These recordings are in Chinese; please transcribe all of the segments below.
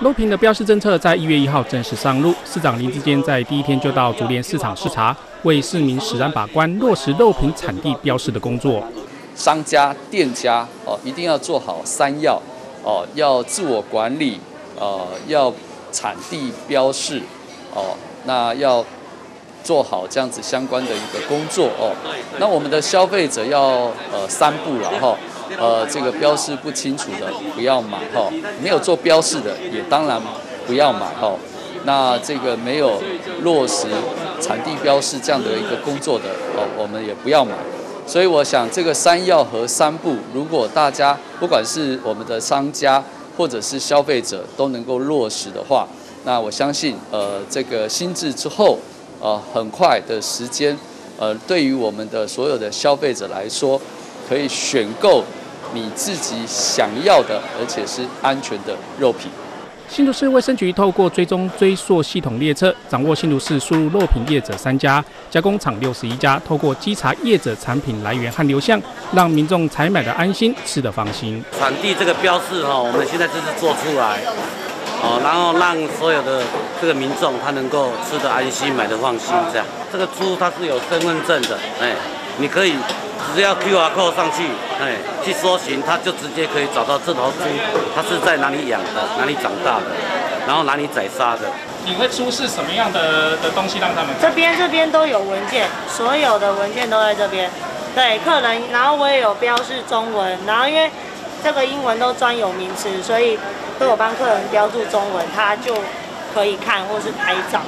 肉品的标示政策在一月一号正式上路，市长林志坚在第一天就到竹联市场视察，为市民实然把关落实肉品产地标示的工作。商家、店家哦，一定要做好三要哦，要自我管理，呃，要产地标示哦，那要做好这样子相关的一个工作哦。那我们的消费者要呃三步了哈。呃，这个标示不清楚的不要买哈，没有做标示的也当然不要买哈。那这个没有落实产地标示这样的一个工作的哦，我们也不要买。所以我想这个三要和三不，如果大家不管是我们的商家或者是消费者都能够落实的话，那我相信呃这个新制之后呃很快的时间呃对于我们的所有的消费者来说。可以选购你自己想要的，而且是安全的肉品。新竹市卫生局透过追踪追溯系统列车，掌握新竹市输入肉品业者三家，加工厂六十一家。透过稽查业者产品来源和流向，让民众采买的安心，吃的放心。产地这个标示哈，我们现在就是做出来，哦，然后让所有的这个民众他能够吃的安心，买的放心。这样，这个猪它是有身份证的，哎，你可以。只要 Q R code 上去，哎，去搜寻，它就直接可以找到这头猪，它是在哪里养的，哪里长大的，然后哪里宰杀的。你会出示什么样的的东西让他们？这边这边都有文件，所有的文件都在这边。对，客人，然后我也有标示中文，然后因为这个英文都专有名词，所以都有帮客人标注中文，他就可以看或是拍照。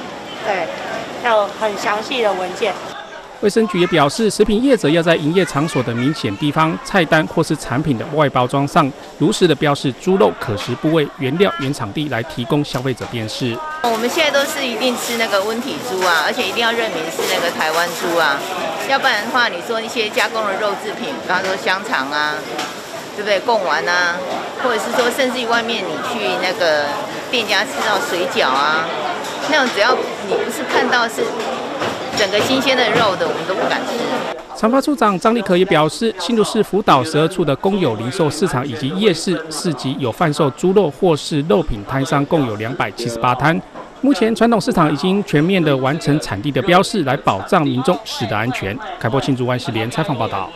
对，有很详细的文件。卫生局也表示，食品业者要在营业场所的明显地方、菜单或是产品的外包装上，如实的标示猪肉可食部位、原料、原产地，来提供消费者辨识。我们现在都是一定吃那个温体猪啊，而且一定要认明是那个台湾猪啊，要不然的话，你说一些加工的肉制品，比方说香肠啊，对不对？贡丸啊，或者是说，甚至于外面你去那个店家吃到水饺啊，那种只要你不是看到是。整个新鲜的肉的，我们都不敢吃。长发处长张立可也表示，新竹市福岛十二处的公有零售市场以及夜市市集有贩售猪肉或是肉品摊商，共有两百七十八摊。目前传统市场已经全面的完成产地的标示，来保障民众食的安全。开播庆祝万事联采访报道。